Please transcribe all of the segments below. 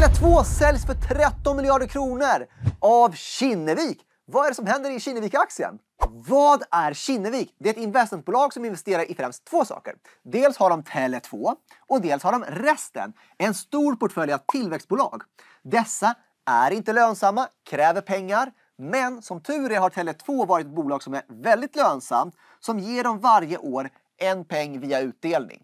Tele2 säljs för 13 miljarder kronor av Kinnevik. Vad är det som händer i Kinnevik-aktien? Vad är Kinnevik? Det är ett investmentbolag som investerar i främst två saker. Dels har de Tele2 och dels har de resten, en stor portfölj av tillväxtbolag. Dessa är inte lönsamma, kräver pengar, men som tur är har Tele2 varit ett bolag som är väldigt lönsamt, som ger dem varje år en peng via utdelning.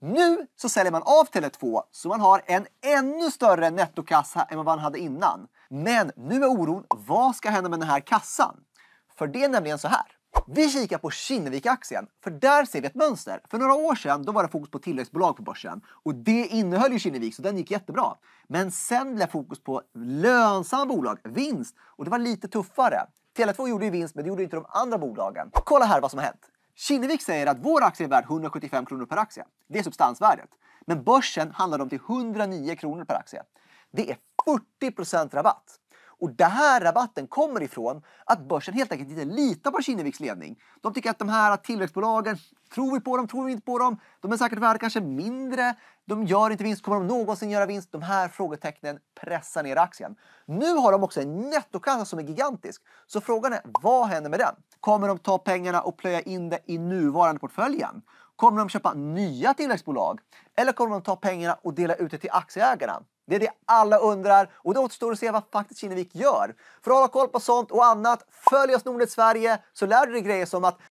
Nu så säljer man av Tele2 så man har en ännu större nettokassa än vad man hade innan. Men nu är oron, vad ska hända med den här kassan? För det är nämligen så här. Vi kikar på Kinnevik-aktien, för där ser vi ett mönster. För några år sedan då var det fokus på tillväxtbolag på börsen och det innehöll ju Kinnevik så den gick jättebra. Men sen blev fokus på lönsamma bolag, vinst och det var lite tuffare. Tele2 gjorde ju vinst men det gjorde inte de andra bolagen. Kolla här vad som har hänt. Kinnevik säger att vår aktie är värd 175 kronor per aktie. Det är substansvärdet. Men börsen handlar om till 109 kronor per aktie. Det är 40% rabatt. Och den här rabatten kommer ifrån att börsen helt enkelt inte litar på Kinneviks ledning. De tycker att de här tillväxtbolagen, tror vi på dem, tror vi inte på dem? De är säkert värda kanske mindre. De gör inte vinst. Kommer de någonsin göra vinst? De här frågetecknen pressar ner aktien. Nu har de också en nettokassa som är gigantisk. Så frågan är, vad händer med den? Kommer de ta pengarna och plöja in det i nuvarande portföljen? Kommer de köpa nya tillväxtbolag? Eller kommer de ta pengarna och dela ut det till aktieägarna? Det är det alla undrar och det återstår att se vad faktiskt Kinnevik gör. För att hålla koll på sånt och annat, följ oss Nordnet Sverige så lär du dig grejer som att